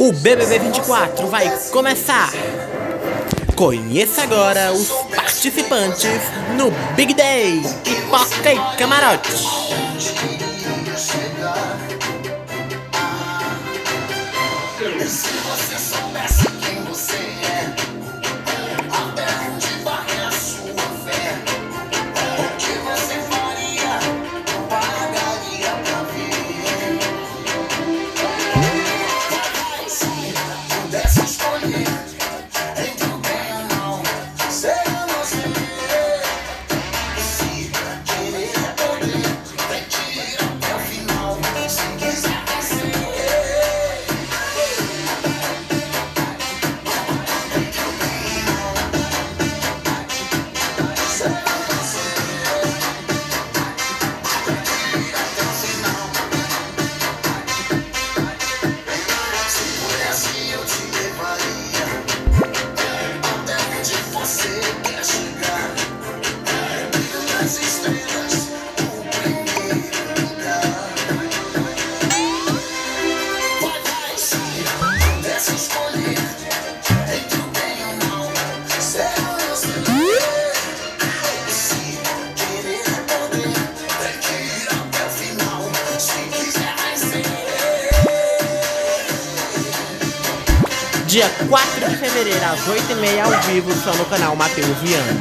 O BBB 24 vai começar! Conheça agora os participantes no Big Day Pipoca e Camarote. Dia 4 de fevereiro, às 8h30, ao vivo, só no canal Matheus Viana.